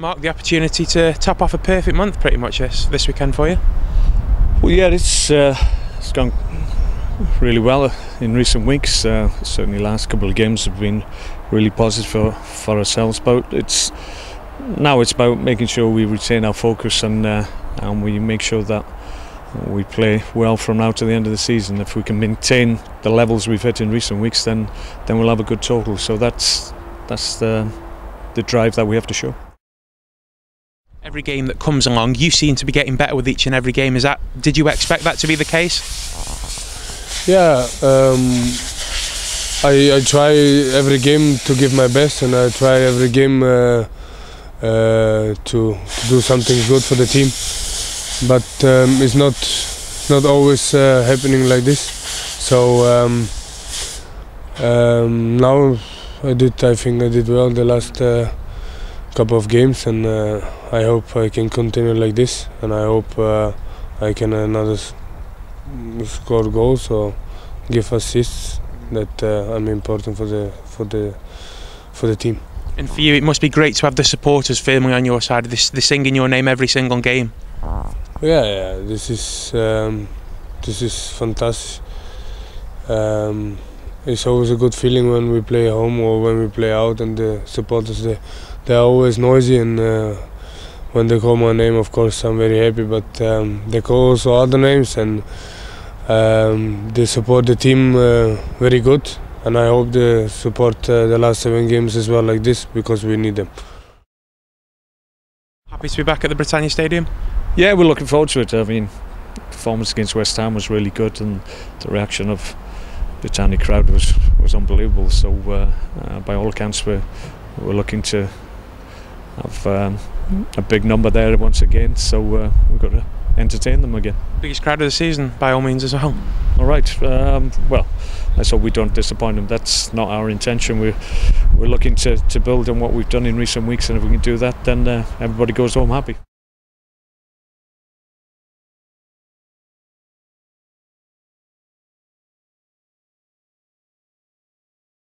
Mark, the opportunity to top off a perfect month pretty much this, this weekend for you? Well, yeah, it's, uh, it's gone really well in recent weeks. Uh, certainly, last couple of games have been really positive for, for ourselves. But it's now it's about making sure we retain our focus and uh, and we make sure that we play well from now to the end of the season. If we can maintain the levels we've hit in recent weeks, then then we'll have a good total. So that's that's the the drive that we have to show. Every game that comes along, you seem to be getting better with each and every game. Is that? Did you expect that to be the case? Yeah, um, I, I try every game to give my best, and I try every game uh, uh, to, to do something good for the team. But um, it's not not always uh, happening like this. So um, um, now I did. I think I did well the last uh, couple of games, and uh, I hope I can continue like this. And I hope uh, I can another score goals or give assists that uh, I'm important for the for the for the team. And for you, it must be great to have the supporters firmly on your side. They, they sing in your name every single game. Yeah, yeah. This is um, this is fantastic. Um, it's always a good feeling when we play home or when we play out, and the supporters they they're always noisy and. Uh, when they call my name, of course, I'm very happy. But um, they call also other names, and um, they support the team uh, very good. And I hope they support uh, the last seven games as well, like this, because we need them. Happy to be back at the Britannia Stadium. Yeah, we're looking forward to it. I mean, performance against West Ham was really good, and the reaction of the tiny crowd was was unbelievable. So, uh, uh, by all accounts, we're we're looking to have um, a big number there once again. So uh, we've got to entertain them again. Biggest crowd of the season, by all means, as well. All right. Um, well, let's hope we don't disappoint them. That's not our intention. We're we're looking to, to build on what we've done in recent weeks, and if we can do that, then uh, everybody goes home happy.